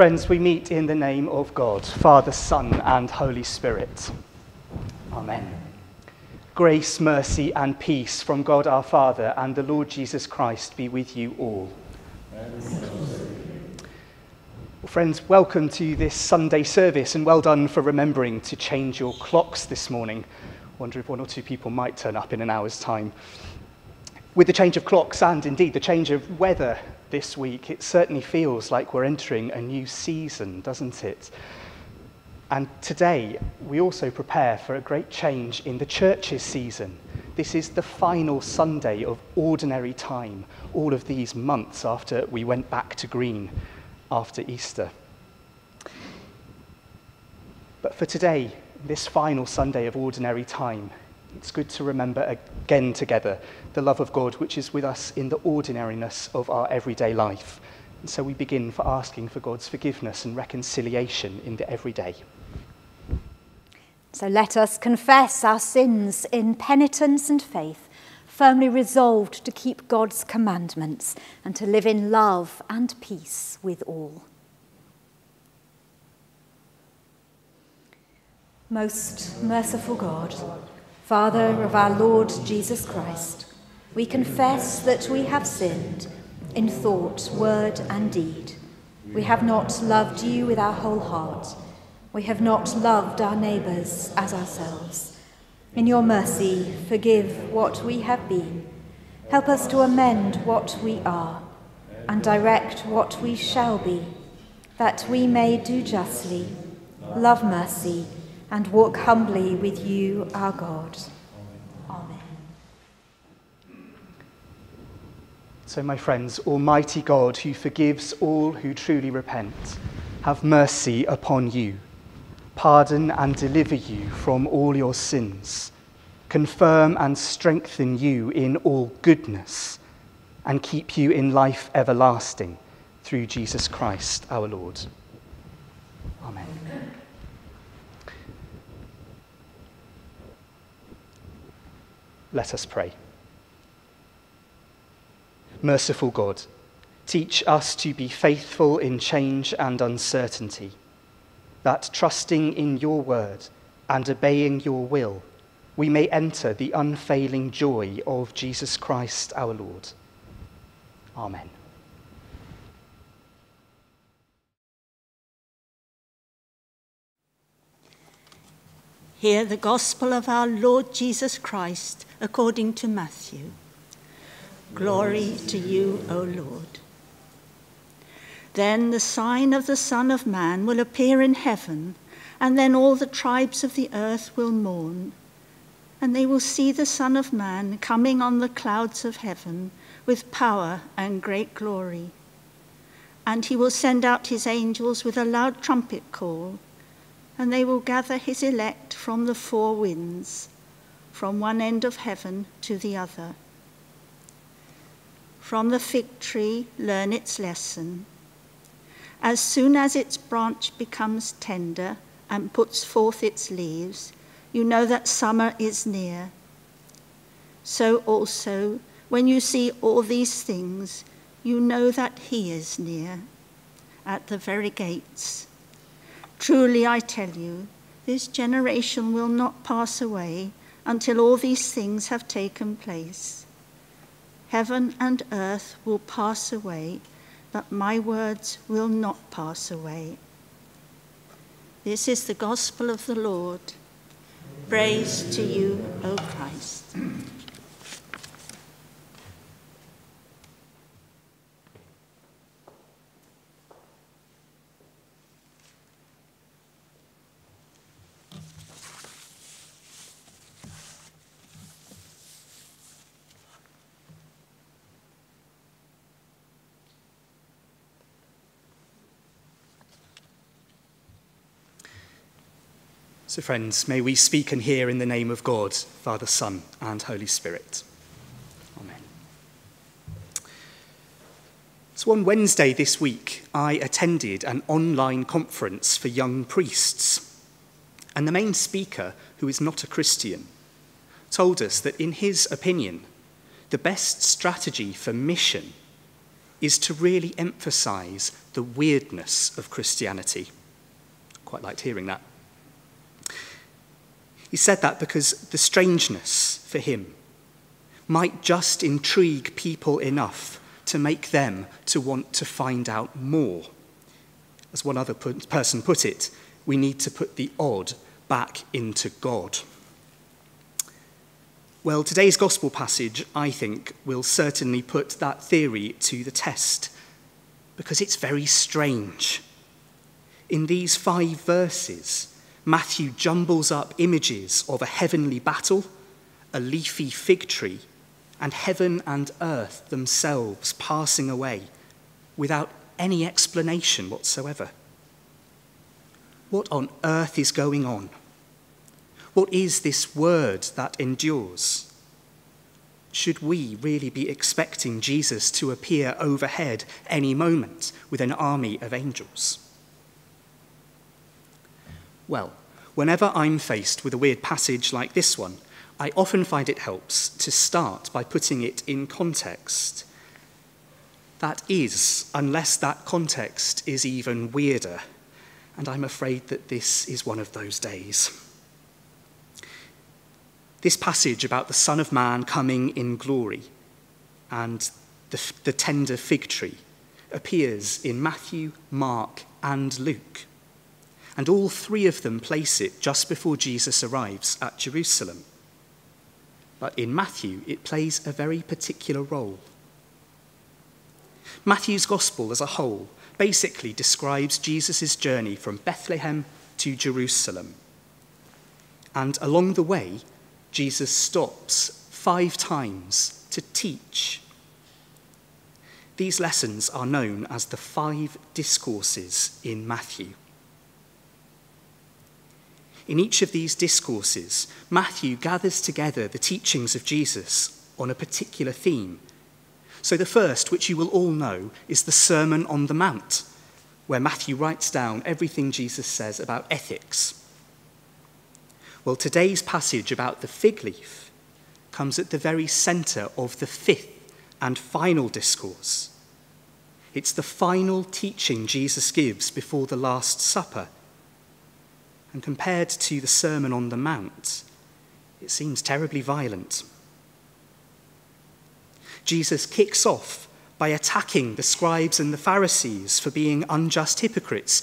Friends, we meet in the name of God, Father, Son, and Holy Spirit. Amen. Grace, mercy, and peace from God our Father and the Lord Jesus Christ be with you all. Well, friends, welcome to this Sunday service and well done for remembering to change your clocks this morning. Wonder if one or two people might turn up in an hour's time. With the change of clocks and indeed the change of weather this week, it certainly feels like we're entering a new season, doesn't it? And today, we also prepare for a great change in the church's season. This is the final Sunday of ordinary time, all of these months after we went back to green after Easter. But for today, this final Sunday of ordinary time, it's good to remember again together the love of God which is with us in the ordinariness of our everyday life. And so we begin for asking for God's forgiveness and reconciliation in the everyday. So let us confess our sins in penitence and faith, firmly resolved to keep God's commandments and to live in love and peace with all. Most merciful God, Father of our Lord Jesus Christ, we confess that we have sinned in thought, word, and deed. We have not loved you with our whole heart. We have not loved our neighbours as ourselves. In your mercy, forgive what we have been. Help us to amend what we are and direct what we shall be, that we may do justly, love mercy, and walk humbly with you, our God. Amen. So, my friends, Almighty God, who forgives all who truly repent, have mercy upon you, pardon and deliver you from all your sins, confirm and strengthen you in all goodness, and keep you in life everlasting through Jesus Christ our Lord. Amen. Let us pray. Merciful God, teach us to be faithful in change and uncertainty, that trusting in your word and obeying your will, we may enter the unfailing joy of Jesus Christ our Lord. Amen. Hear the gospel of our Lord Jesus Christ according to Matthew. Glory to you, O Lord. Then the sign of the Son of Man will appear in heaven, and then all the tribes of the earth will mourn. And they will see the Son of Man coming on the clouds of heaven with power and great glory. And he will send out his angels with a loud trumpet call and they will gather his elect from the four winds, from one end of heaven to the other. From the fig tree, learn its lesson. As soon as its branch becomes tender and puts forth its leaves, you know that summer is near. So also, when you see all these things, you know that he is near, at the very gates. Truly I tell you, this generation will not pass away until all these things have taken place. Heaven and earth will pass away, but my words will not pass away. This is the gospel of the Lord. Praise to you, O Christ. So, friends, may we speak and hear in the name of God, Father, Son, and Holy Spirit. Amen. So, on Wednesday this week, I attended an online conference for young priests. And the main speaker, who is not a Christian, told us that, in his opinion, the best strategy for mission is to really emphasize the weirdness of Christianity. Quite liked hearing that. He said that because the strangeness for him might just intrigue people enough to make them to want to find out more. As one other person put it, we need to put the odd back into God. Well, today's gospel passage, I think, will certainly put that theory to the test because it's very strange. In these five verses, Matthew jumbles up images of a heavenly battle, a leafy fig tree, and heaven and earth themselves passing away without any explanation whatsoever. What on earth is going on? What is this word that endures? Should we really be expecting Jesus to appear overhead any moment with an army of angels? Well, whenever I'm faced with a weird passage like this one, I often find it helps to start by putting it in context. That is, unless that context is even weirder. And I'm afraid that this is one of those days. This passage about the Son of Man coming in glory and the, the tender fig tree appears in Matthew, Mark, and Luke and all three of them place it just before Jesus arrives at Jerusalem. But in Matthew, it plays a very particular role. Matthew's gospel as a whole basically describes Jesus' journey from Bethlehem to Jerusalem. And along the way, Jesus stops five times to teach. These lessons are known as the five discourses in Matthew. In each of these discourses, Matthew gathers together the teachings of Jesus on a particular theme. So, the first, which you will all know, is the Sermon on the Mount, where Matthew writes down everything Jesus says about ethics. Well, today's passage about the fig leaf comes at the very centre of the fifth and final discourse. It's the final teaching Jesus gives before the Last Supper and compared to the Sermon on the Mount, it seems terribly violent. Jesus kicks off by attacking the scribes and the Pharisees for being unjust hypocrites.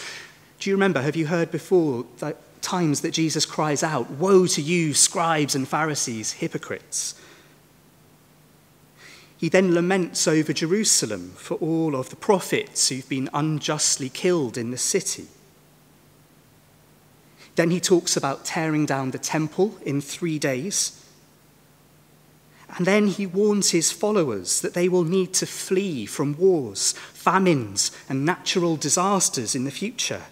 Do you remember, have you heard before that times that Jesus cries out, Woe to you, scribes and Pharisees, hypocrites? He then laments over Jerusalem for all of the prophets who've been unjustly killed in the city. Then he talks about tearing down the temple in three days. And then he warns his followers that they will need to flee from wars, famines, and natural disasters in the future.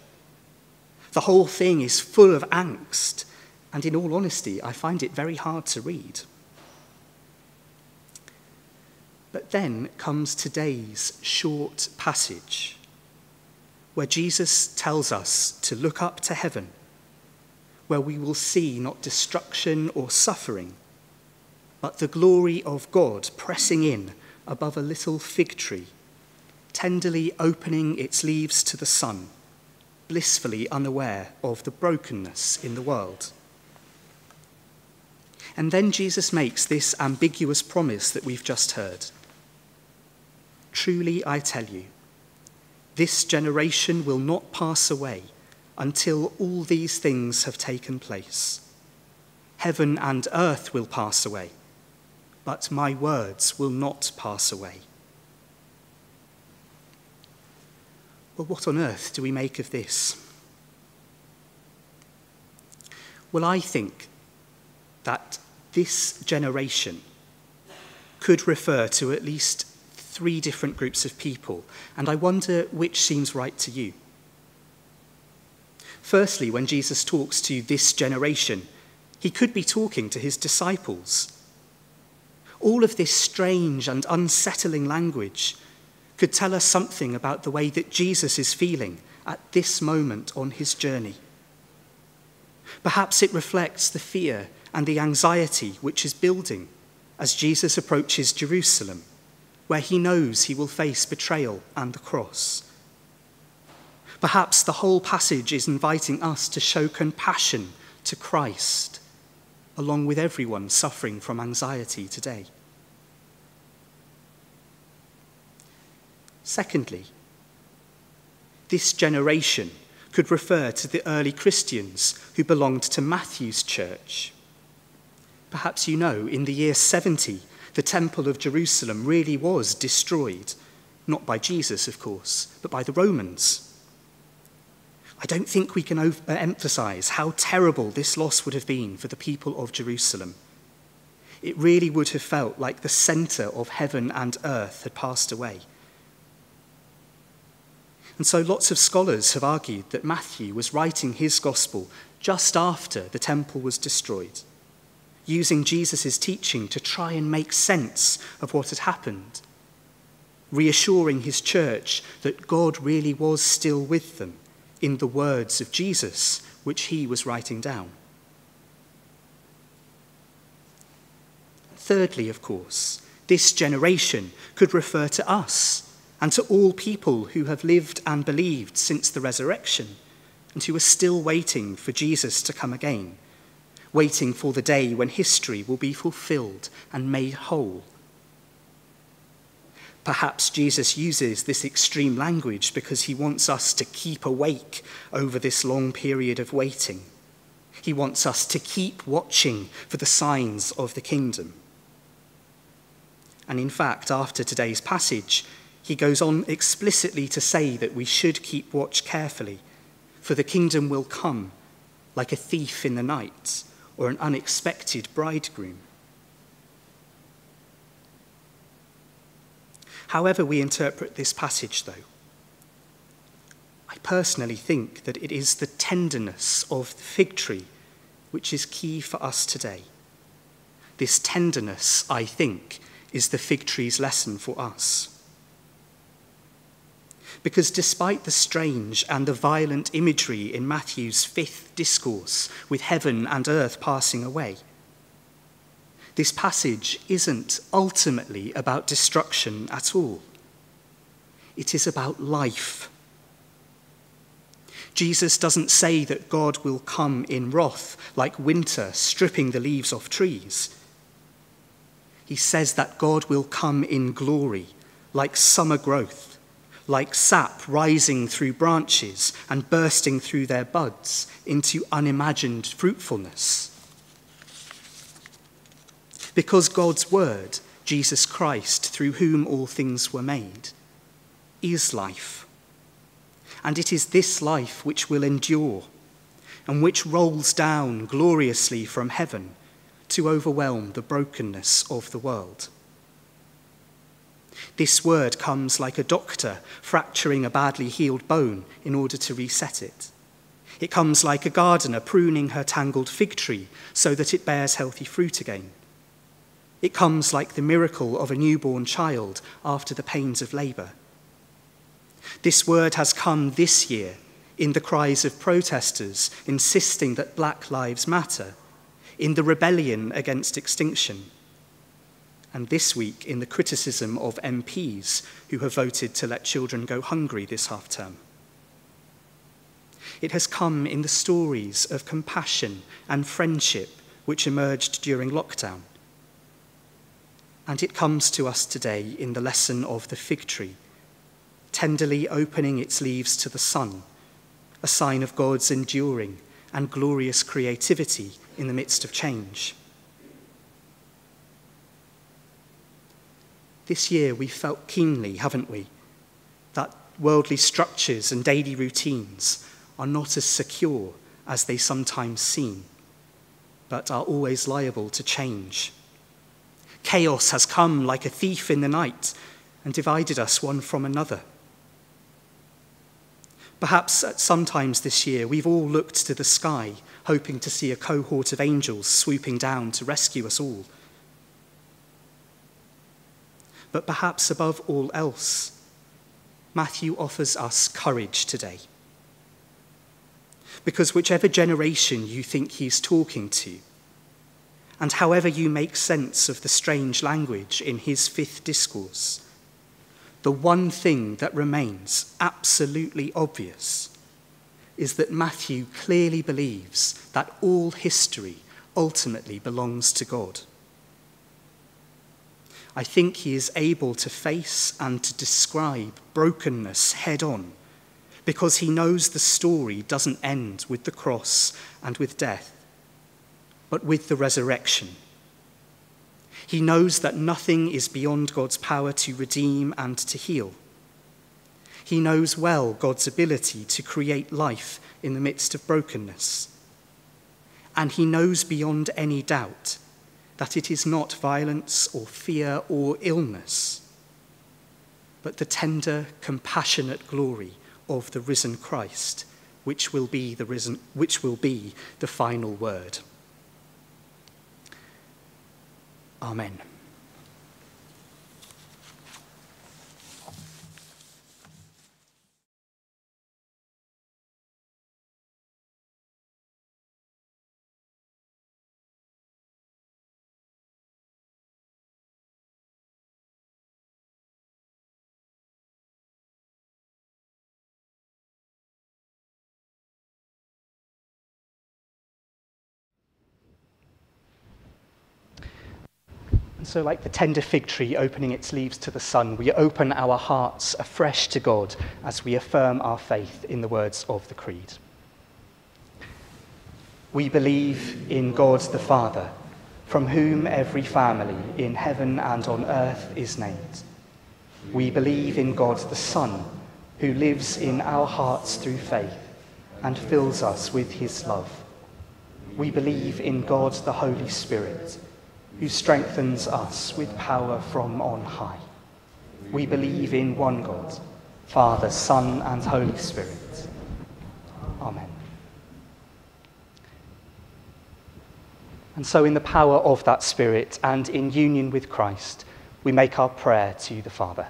The whole thing is full of angst, and in all honesty, I find it very hard to read. But then comes today's short passage, where Jesus tells us to look up to heaven where we will see not destruction or suffering, but the glory of God pressing in above a little fig tree, tenderly opening its leaves to the sun, blissfully unaware of the brokenness in the world. And then Jesus makes this ambiguous promise that we've just heard. Truly, I tell you, this generation will not pass away until all these things have taken place. Heaven and earth will pass away, but my words will not pass away. Well, what on earth do we make of this? Well, I think that this generation could refer to at least three different groups of people, and I wonder which seems right to you. Firstly, when Jesus talks to this generation, he could be talking to his disciples. All of this strange and unsettling language could tell us something about the way that Jesus is feeling at this moment on his journey. Perhaps it reflects the fear and the anxiety which is building as Jesus approaches Jerusalem, where he knows he will face betrayal and the cross. Perhaps the whole passage is inviting us to show compassion to Christ, along with everyone suffering from anxiety today. Secondly, this generation could refer to the early Christians who belonged to Matthew's church. Perhaps you know, in the year 70, the Temple of Jerusalem really was destroyed, not by Jesus, of course, but by the Romans. I don't think we can emphasize how terrible this loss would have been for the people of Jerusalem. It really would have felt like the center of heaven and earth had passed away. And so lots of scholars have argued that Matthew was writing his gospel just after the temple was destroyed, using Jesus' teaching to try and make sense of what had happened, reassuring his church that God really was still with them in the words of Jesus, which he was writing down. Thirdly, of course, this generation could refer to us and to all people who have lived and believed since the resurrection and who are still waiting for Jesus to come again, waiting for the day when history will be fulfilled and made whole Perhaps Jesus uses this extreme language because he wants us to keep awake over this long period of waiting. He wants us to keep watching for the signs of the kingdom. And in fact, after today's passage, he goes on explicitly to say that we should keep watch carefully, for the kingdom will come like a thief in the night or an unexpected bridegroom. However, we interpret this passage, though, I personally think that it is the tenderness of the fig tree which is key for us today. This tenderness, I think, is the fig tree's lesson for us. Because despite the strange and the violent imagery in Matthew's fifth discourse, with heaven and earth passing away, this passage isn't ultimately about destruction at all. It is about life. Jesus doesn't say that God will come in wrath like winter, stripping the leaves off trees. He says that God will come in glory, like summer growth, like sap rising through branches and bursting through their buds into unimagined fruitfulness. Because God's word, Jesus Christ, through whom all things were made, is life. And it is this life which will endure and which rolls down gloriously from heaven to overwhelm the brokenness of the world. This word comes like a doctor fracturing a badly healed bone in order to reset it. It comes like a gardener pruning her tangled fig tree so that it bears healthy fruit again. It comes like the miracle of a newborn child after the pains of labour. This word has come this year in the cries of protesters insisting that Black Lives Matter, in the rebellion against extinction, and this week in the criticism of MPs who have voted to let children go hungry this half term. It has come in the stories of compassion and friendship which emerged during lockdown and it comes to us today in the lesson of the fig tree, tenderly opening its leaves to the sun, a sign of God's enduring and glorious creativity in the midst of change. This year we felt keenly, haven't we, that worldly structures and daily routines are not as secure as they sometimes seem, but are always liable to change. Chaos has come like a thief in the night and divided us one from another. Perhaps at some times this year we've all looked to the sky, hoping to see a cohort of angels swooping down to rescue us all. But perhaps above all else, Matthew offers us courage today. Because whichever generation you think he's talking to, and however you make sense of the strange language in his fifth discourse, the one thing that remains absolutely obvious is that Matthew clearly believes that all history ultimately belongs to God. I think he is able to face and to describe brokenness head on because he knows the story doesn't end with the cross and with death, but with the resurrection. He knows that nothing is beyond God's power to redeem and to heal. He knows well God's ability to create life in the midst of brokenness. And he knows beyond any doubt that it is not violence or fear or illness, but the tender, compassionate glory of the risen Christ, which will be the, risen, which will be the final word. Amen. So, like the tender fig tree opening its leaves to the sun, we open our hearts afresh to God as we affirm our faith in the words of the Creed. We believe in God the Father, from whom every family in heaven and on earth is named. We believe in God the Son, who lives in our hearts through faith and fills us with his love. We believe in God the Holy Spirit who strengthens us with power from on high. We believe in one God, Father, Son, and Holy Spirit. Amen. And so, in the power of that Spirit and in union with Christ, we make our prayer to the Father.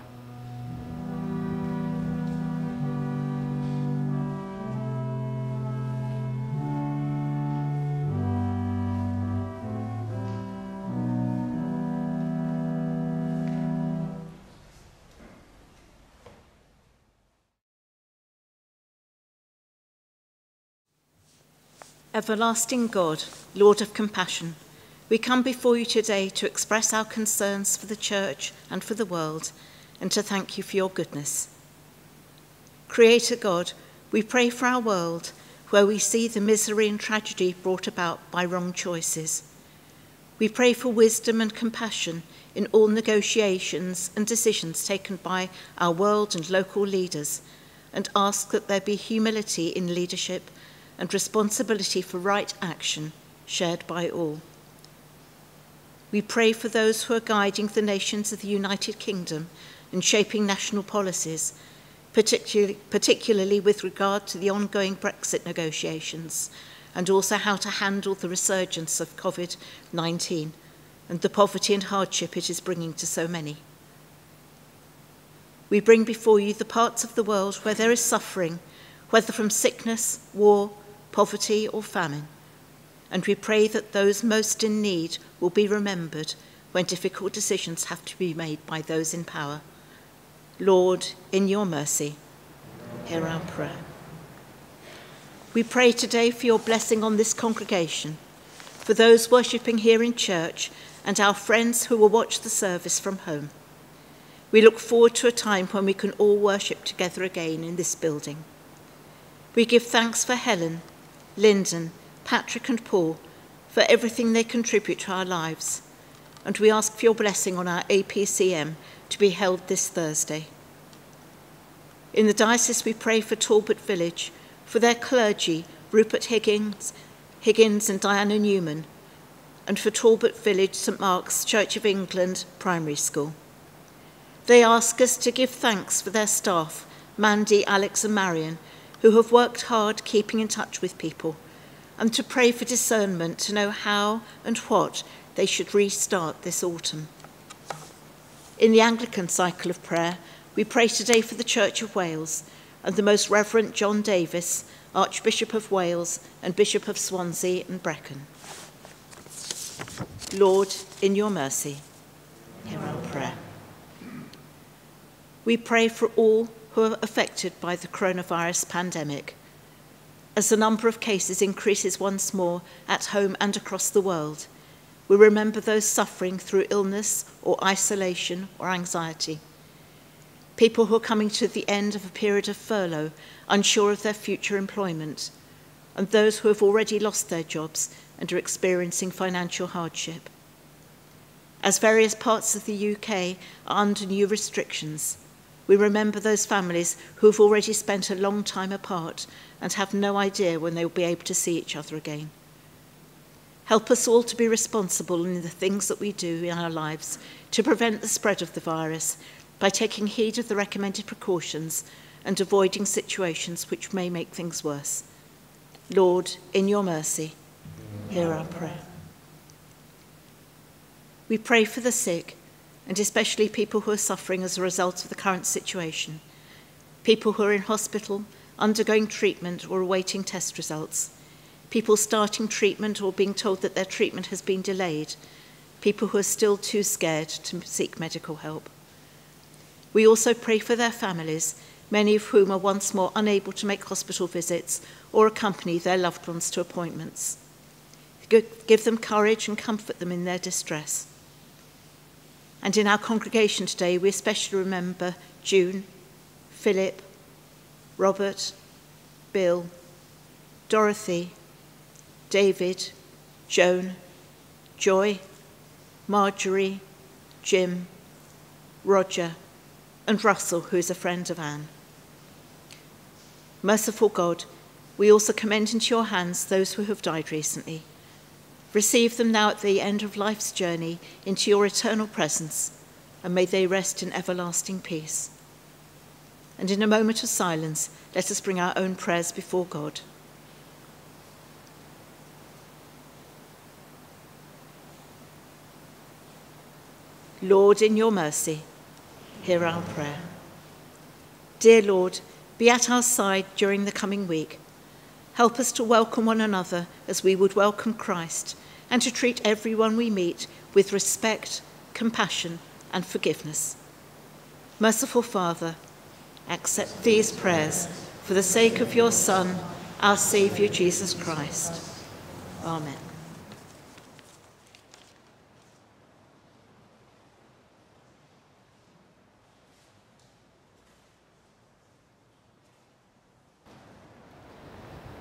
Everlasting God, Lord of compassion, we come before you today to express our concerns for the church and for the world and to thank you for your goodness. Creator God, we pray for our world where we see the misery and tragedy brought about by wrong choices. We pray for wisdom and compassion in all negotiations and decisions taken by our world and local leaders and ask that there be humility in leadership and responsibility for right action shared by all. We pray for those who are guiding the nations of the United Kingdom and shaping national policies, particularly, particularly with regard to the ongoing Brexit negotiations and also how to handle the resurgence of COVID 19 and the poverty and hardship it is bringing to so many. We bring before you the parts of the world where there is suffering, whether from sickness, war, poverty, or famine. And we pray that those most in need will be remembered when difficult decisions have to be made by those in power. Lord, in your mercy, hear our prayer. We pray today for your blessing on this congregation, for those worshipping here in church, and our friends who will watch the service from home. We look forward to a time when we can all worship together again in this building. We give thanks for Helen Lyndon, Patrick, and Paul for everything they contribute to our lives. And we ask for your blessing on our APCM to be held this Thursday. In the diocese, we pray for Talbot Village, for their clergy, Rupert Higgins, Higgins and Diana Newman, and for Talbot Village St Mark's Church of England Primary School. They ask us to give thanks for their staff, Mandy, Alex, and Marion, who have worked hard keeping in touch with people, and to pray for discernment to know how and what they should restart this autumn. In the Anglican cycle of prayer, we pray today for the Church of Wales and the Most Reverend John Davies, Archbishop of Wales and Bishop of Swansea and Brecon. Lord, in your mercy, hear our prayer. We pray for all who are affected by the coronavirus pandemic. As the number of cases increases once more at home and across the world, we remember those suffering through illness or isolation or anxiety. People who are coming to the end of a period of furlough, unsure of their future employment, and those who have already lost their jobs and are experiencing financial hardship. As various parts of the UK are under new restrictions, we remember those families who have already spent a long time apart and have no idea when they will be able to see each other again. Help us all to be responsible in the things that we do in our lives to prevent the spread of the virus by taking heed of the recommended precautions and avoiding situations which may make things worse. Lord, in your mercy, hear our prayer. We pray for the sick, and especially people who are suffering as a result of the current situation, people who are in hospital, undergoing treatment, or awaiting test results people starting treatment or being told that their treatment has been delayed, people who are still too scared to seek medical help. We also pray for their families, many of whom are once more unable to make hospital visits or accompany their loved ones to appointments. Give them courage and comfort them in their distress. And in our congregation today, we especially remember June, Philip, Robert, Bill, Dorothy, David, Joan, Joy, Marjorie, Jim, Roger, and Russell, who is a friend of Anne. Merciful God, we also commend into your hands those who have died recently. Receive them now at the end of life's journey into your eternal presence, and may they rest in everlasting peace. And in a moment of silence, let us bring our own prayers before God. Lord, in your mercy, hear our prayer. Dear Lord, be at our side during the coming week. Help us to welcome one another as we would welcome Christ and to treat everyone we meet with respect, compassion, and forgiveness. Merciful Father, accept these prayers for the sake of your Son, our Saviour Jesus Christ. Amen.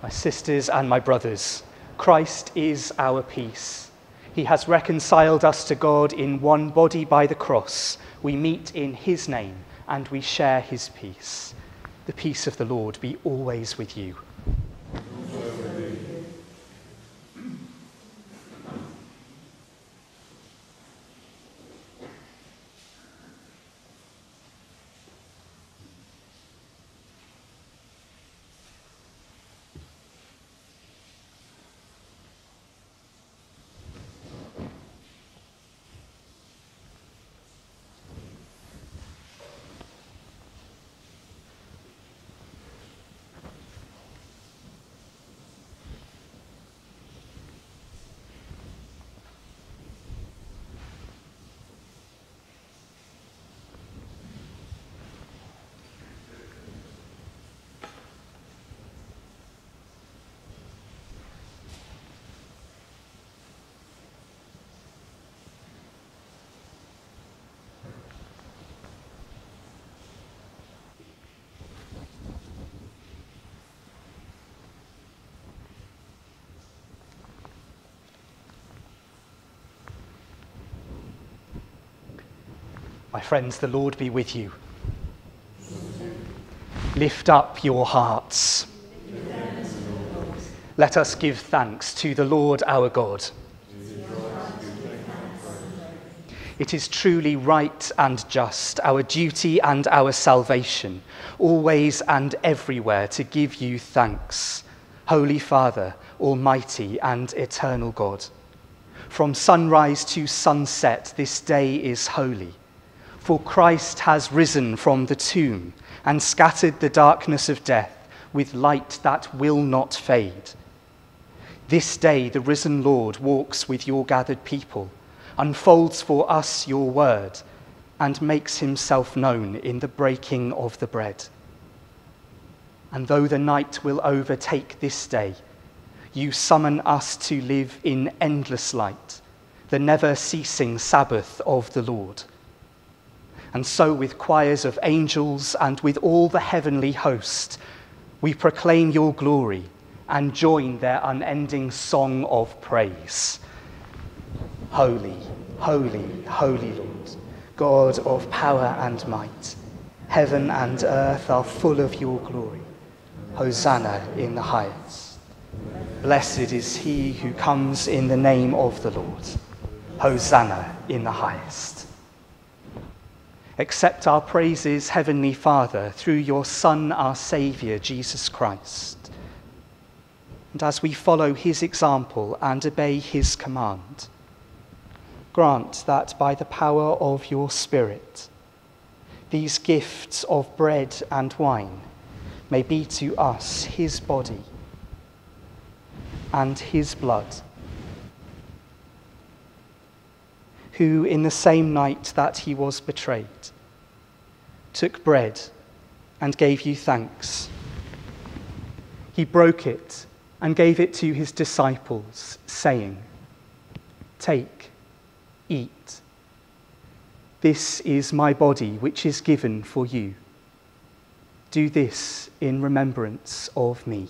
My sisters and my brothers, Christ is our peace. He has reconciled us to God in one body by the cross. We meet in his name and we share his peace. The peace of the Lord be always with you. My friends, the Lord be with you. Lift up your hearts. Let us give thanks to the Lord our God. It is truly right and just, our duty and our salvation, always and everywhere to give you thanks, Holy Father, Almighty and eternal God. From sunrise to sunset, this day is holy. For Christ has risen from the tomb and scattered the darkness of death with light that will not fade. This day, the risen Lord walks with your gathered people, unfolds for us your word, and makes himself known in the breaking of the bread. And though the night will overtake this day, you summon us to live in endless light, the never ceasing Sabbath of the Lord. And so, with choirs of angels and with all the heavenly host, we proclaim your glory and join their unending song of praise. Holy, holy, holy Lord, God of power and might, heaven and earth are full of your glory. Hosanna in the highest. Blessed is he who comes in the name of the Lord. Hosanna in the highest. Accept our praises, Heavenly Father, through your Son, our Saviour, Jesus Christ. And as we follow his example and obey his command, grant that by the power of your Spirit, these gifts of bread and wine may be to us his body and his blood, who in the same night that he was betrayed took bread and gave you thanks. He broke it and gave it to his disciples, saying, Take, eat. This is my body, which is given for you. Do this in remembrance of me.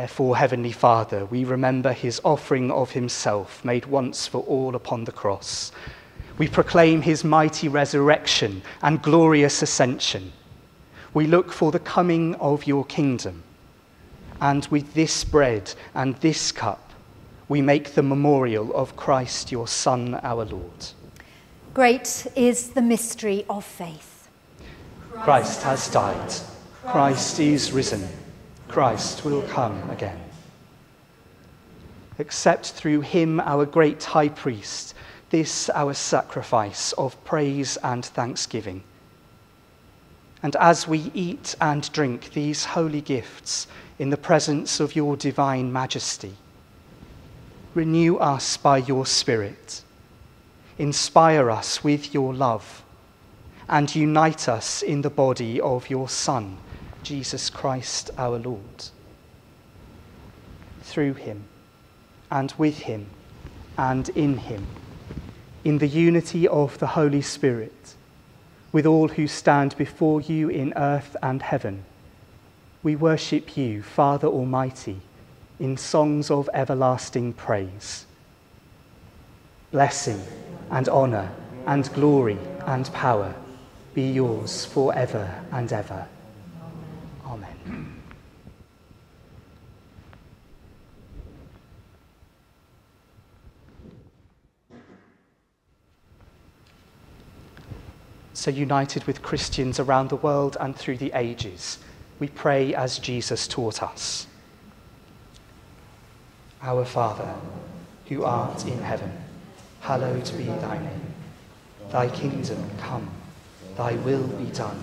Therefore, Heavenly Father, we remember his offering of himself made once for all upon the cross. We proclaim his mighty resurrection and glorious ascension. We look for the coming of your kingdom. And with this bread and this cup, we make the memorial of Christ, your Son, our Lord. Great is the mystery of faith. Christ has died. Christ is risen. Christ will come again. Accept through him, our great high priest, this our sacrifice of praise and thanksgiving. And as we eat and drink these holy gifts in the presence of your divine majesty, renew us by your Spirit, inspire us with your love, and unite us in the body of your Son Jesus Christ our Lord. Through him, and with him, and in him, in the unity of the Holy Spirit, with all who stand before you in earth and heaven, we worship you, Father Almighty, in songs of everlasting praise. Blessing and honour and glory and power be yours forever and ever. Amen. So, united with Christians around the world and through the ages, we pray as Jesus taught us. Our Father, who art in heaven, hallowed be thy name. Thy kingdom come, thy will be done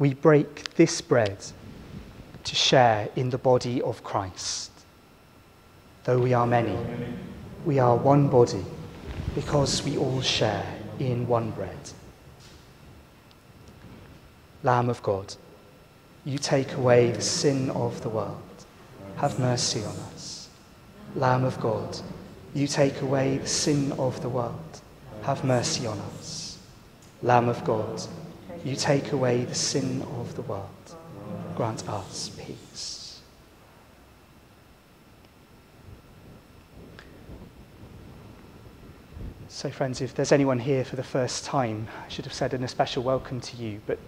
We break this bread to share in the body of Christ. Though we are many, we are one body because we all share in one bread. Lamb of God, you take away the sin of the world. Have mercy on us. Lamb of God, you take away the sin of the world. Have mercy on us. Lamb of God, you take away the sin of the world. Grant us peace. So, friends, if there's anyone here for the first time, I should have said an especial welcome to you, but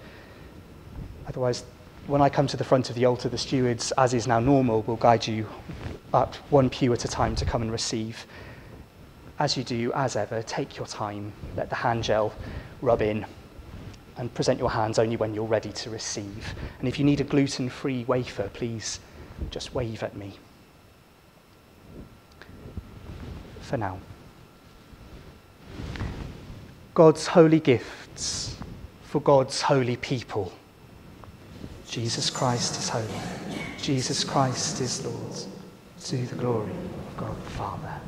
otherwise, when I come to the front of the altar, the stewards, as is now normal, will guide you up one pew at a time to come and receive. As you do, as ever, take your time, let the hand gel rub in, and present your hands only when you're ready to receive. And if you need a gluten free wafer, please just wave at me. For now. God's holy gifts for God's holy people. Jesus Christ is holy. Jesus Christ is Lord. To the glory of God the Father.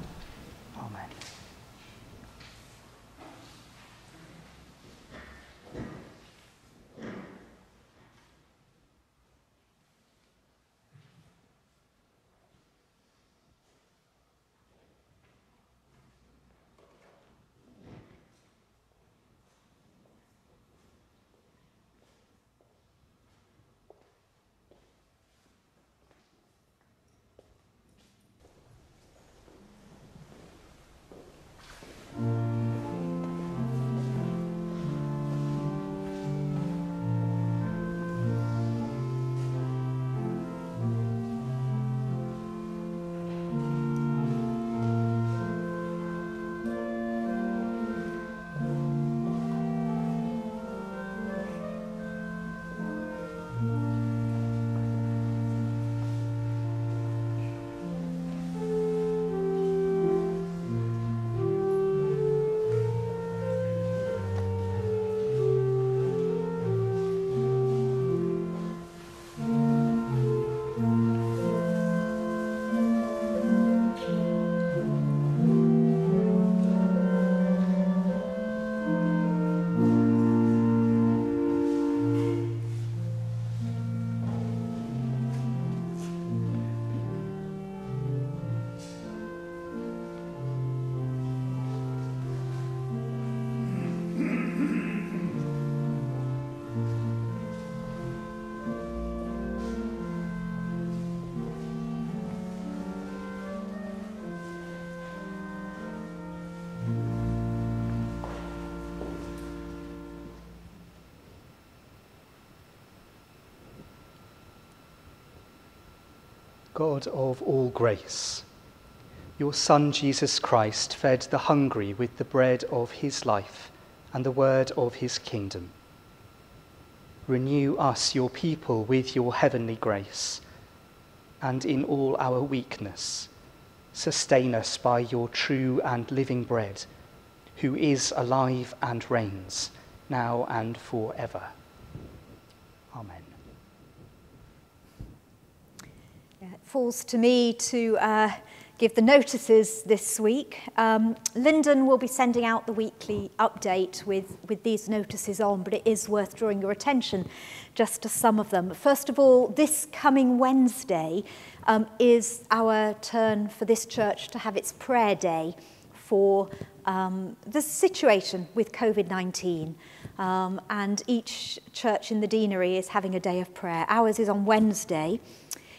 God of all grace, your Son Jesus Christ fed the hungry with the bread of his life and the word of his kingdom. Renew us, your people, with your heavenly grace, and in all our weakness, sustain us by your true and living bread, who is alive and reigns, now and forever. Amen. Yeah, it falls to me to uh, give the notices this week. Um, Lyndon will be sending out the weekly update with, with these notices on, but it is worth drawing your attention just to some of them. First of all, this coming Wednesday um, is our turn for this church to have its prayer day for um, the situation with COVID-19. Um, and each church in the deanery is having a day of prayer. Ours is on Wednesday.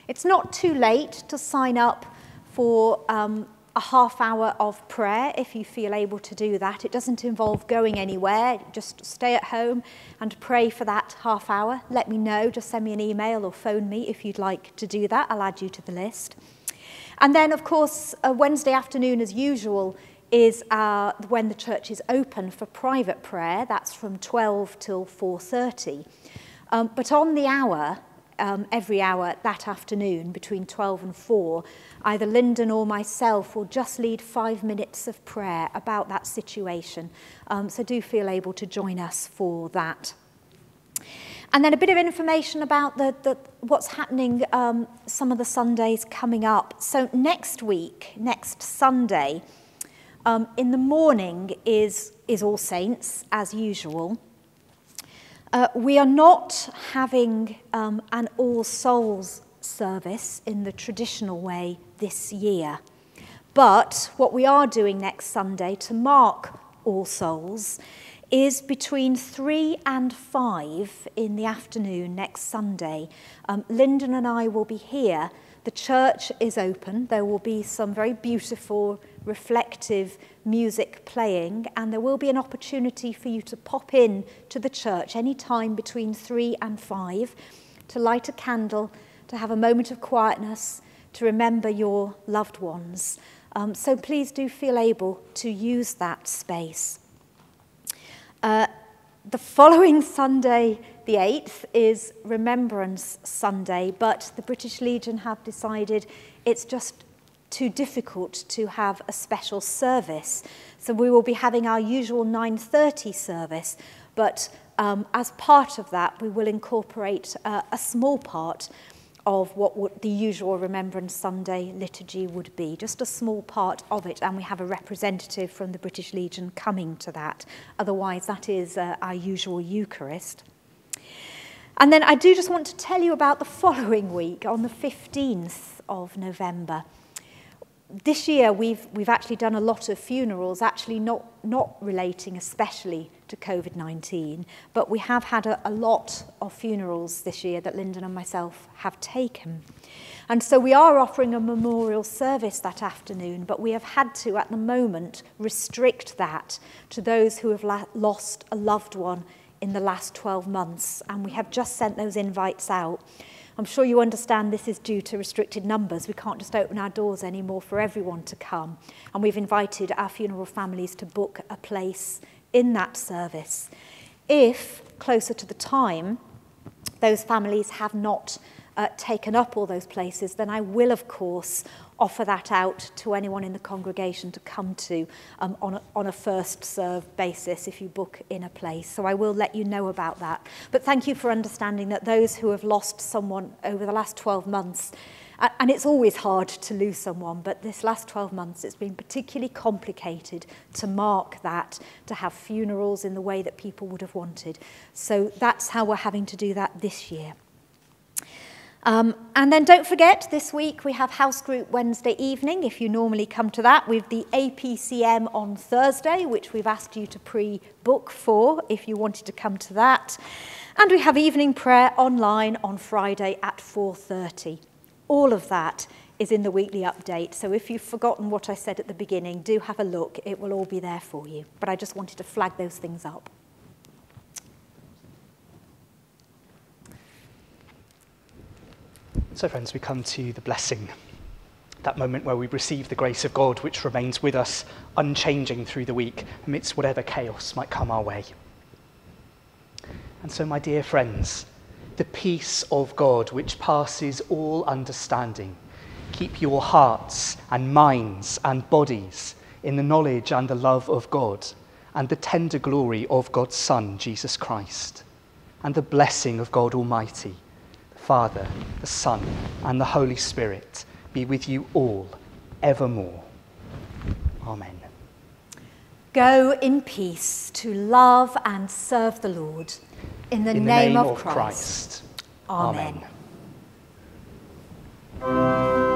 It's not too late to sign up for um, a half hour of prayer if you feel able to do that. It doesn't involve going anywhere, just stay at home and pray for that half hour. Let me know, just send me an email or phone me if you'd like to do that. I'll add you to the list. And then, of course, a Wednesday afternoon, as usual, is uh, when the church is open for private prayer. That's from 12 till 4.30. Um, but on the hour, um, every hour that afternoon between 12 and 4, either Lyndon or myself will just lead five minutes of prayer about that situation. Um, so do feel able to join us for that. And then a bit of information about the, the, what's happening um, some of the Sundays coming up. So next week, next Sunday, um, in the morning is, is All Saints, as usual. Uh, we are not having um, an All Souls service in the traditional way this year. But what we are doing next Sunday to mark All Souls is between 3 and 5 in the afternoon next Sunday. Um, Lyndon and I will be here. The church is open. There will be some very beautiful, reflective music playing, and there will be an opportunity for you to pop in to the church any time between 3 and 5 to light a candle, to have a moment of quietness, to remember your loved ones. Um, so please do feel able to use that space. Uh, the following Sunday, the 8th, is Remembrance Sunday, but the British Legion have decided it's just too difficult to have a special service. So we will be having our usual 9.30 service, but um, as part of that, we will incorporate uh, a small part of what would the usual Remembrance Sunday liturgy would be, just a small part of it, and we have a representative from the British Legion coming to that. Otherwise, that is uh, our usual Eucharist. And then I do just want to tell you about the following week on the 15th of November this year we've we've actually done a lot of funerals actually not not relating especially to COVID-19 but we have had a, a lot of funerals this year that Lyndon and myself have taken. And so we are offering a memorial service that afternoon but we have had to at the moment restrict that to those who have lost a loved one in the last 12 months. And we have just sent those invites out. I'm sure you understand this is due to restricted numbers. We can't just open our doors anymore for everyone to come. And we've invited our funeral families to book a place in that service. If, closer to the time, those families have not uh, taken up all those places, then I will, of course, offer that out to anyone in the congregation to come to um, on, a, on a first serve basis if you book in a place. So I will let you know about that. But thank you for understanding that those who have lost someone over the last 12 months, and it's always hard to lose someone, but this last 12 months it's been particularly complicated to mark that, to have funerals in the way that people would have wanted. So that's how we're having to do that this year. Um, and then don't forget, this week we have house group Wednesday evening. If you normally come to that, with the APCM on Thursday, which we've asked you to pre-book for if you wanted to come to that. And we have evening prayer online on Friday at 4.30. All of that is in the weekly update. So if you've forgotten what I said at the beginning, do have a look. It will all be there for you. But I just wanted to flag those things up. So, friends, we come to the blessing, that moment where we receive the grace of God, which remains with us unchanging through the week amidst whatever chaos might come our way. And so, my dear friends, the peace of God, which passes all understanding, keep your hearts and minds and bodies in the knowledge and the love of God and the tender glory of God's Son, Jesus Christ, and the blessing of God Almighty Father, the Son, and the Holy Spirit be with you all evermore. Amen. Go in peace to love and serve the Lord. In the, in the name, name, of, Christ. Christ. Amen. Amen.